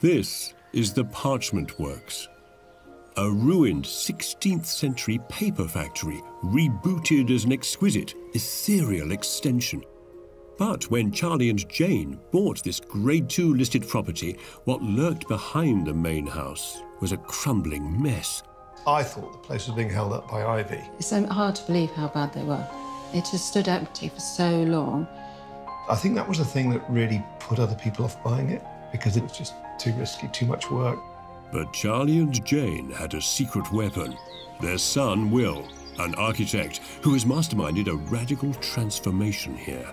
This is the Parchment Works, a ruined 16th century paper factory rebooted as an exquisite, ethereal extension. But when Charlie and Jane bought this Grade 2 listed property, what lurked behind the main house was a crumbling mess. I thought the place was being held up by ivy. It's so hard to believe how bad they were. It just stood empty for so long. I think that was the thing that really put other people off buying it because it was just too risky, too much work. But Charlie and Jane had a secret weapon. Their son, Will, an architect who has masterminded a radical transformation here.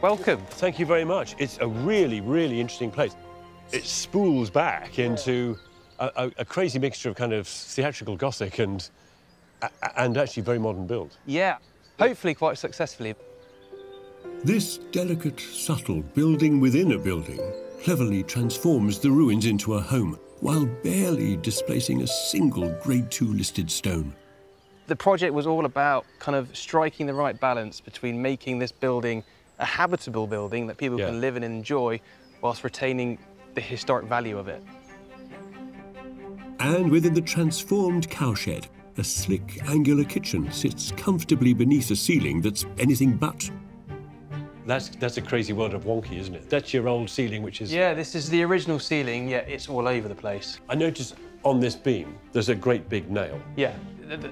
Welcome. Thank you very much. It's a really, really interesting place. It spools back into a, a, a crazy mixture of kind of theatrical Gothic and, and actually very modern build. Yeah, hopefully quite successfully. This delicate, subtle building within a building cleverly transforms the ruins into a home while barely displacing a single Grade 2 listed stone. The project was all about kind of striking the right balance between making this building a habitable building that people yeah. can live and enjoy whilst retaining the historic value of it. And within the transformed cowshed, a slick, angular kitchen sits comfortably beneath a ceiling that's anything but. That's, that's a crazy world of wonky, isn't it? That's your old ceiling, which is... Yeah, this is the original ceiling, yeah, it's all over the place. I noticed on this beam, there's a great big nail. Yeah,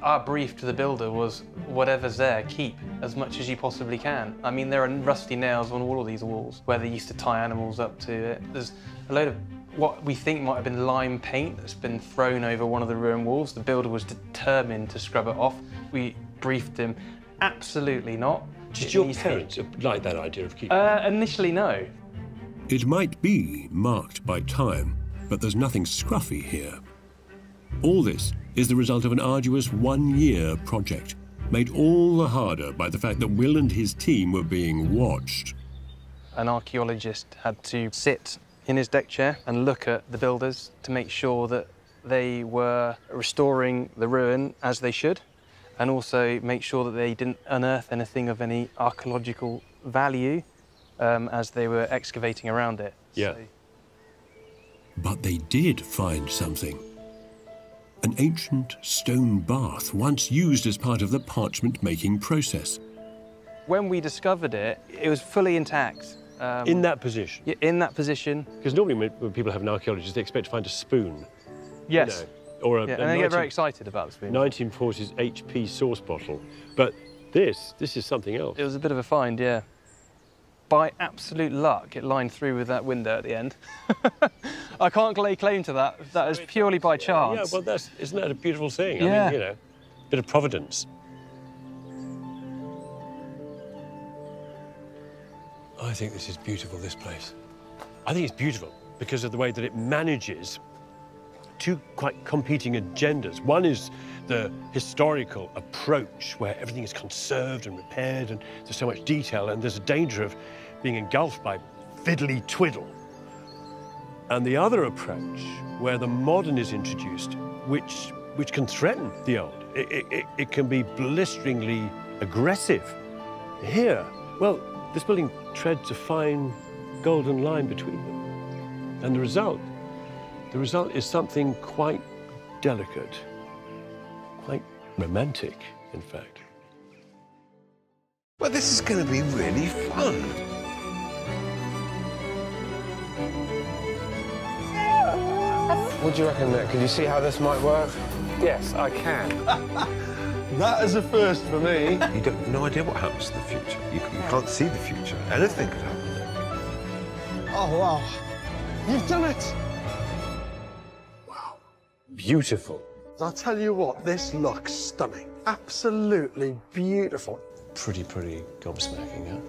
our brief to the builder was whatever's there, keep as much as you possibly can. I mean, there are rusty nails on all of these walls where they used to tie animals up to it. There's a load of what we think might have been lime paint that's been thrown over one of the ruined walls. The builder was determined to scrub it off. We briefed him, absolutely not. Did your parents like that idea of keeping uh, Initially, no. It might be marked by time, but there's nothing scruffy here. All this is the result of an arduous one-year project, made all the harder by the fact that Will and his team were being watched. An archaeologist had to sit in his deck chair and look at the builders to make sure that they were restoring the ruin as they should and also make sure that they didn't unearth anything of any archaeological value um, as they were excavating around it. Yeah. So... But they did find something. An ancient stone bath once used as part of the parchment making process. When we discovered it, it was fully intact. Um, in that position? Yeah, in that position. Because normally when people have an archaeologist, they expect to find a spoon. Yes. You know, or a, yeah, and they 19, get very excited about the spoon. 1940s HP sauce bottle. But this, this is something else. It was a bit of a find, yeah. By absolute luck, it lined through with that window at the end. I can't lay claim to that. That is purely by chance. Yeah, well, that's, isn't that a beautiful thing? Yeah. I mean, you know, a bit of providence. I think this is beautiful, this place. I think it's beautiful because of the way that it manages two quite competing agendas. One is the historical approach where everything is conserved and repaired and there's so much detail and there's a danger of being engulfed by fiddly twiddle. And the other approach where the modern is introduced, which, which can threaten the old. It, it, it can be blisteringly aggressive. Here, well, this building treads a fine golden line between them. And the result, the result is something quite delicate, quite romantic, in fact. Well, this is going to be really fun. What do you reckon, Nick? Can you see how this might work? Yes, I can. That is a first for me. You don't have no idea what happens in the future. You, you can't see the future. Anything could happen. Oh, wow. You've done it. Beautiful. I'll tell you what, this looks stunning. Absolutely beautiful. Pretty, pretty gobsmacking, huh?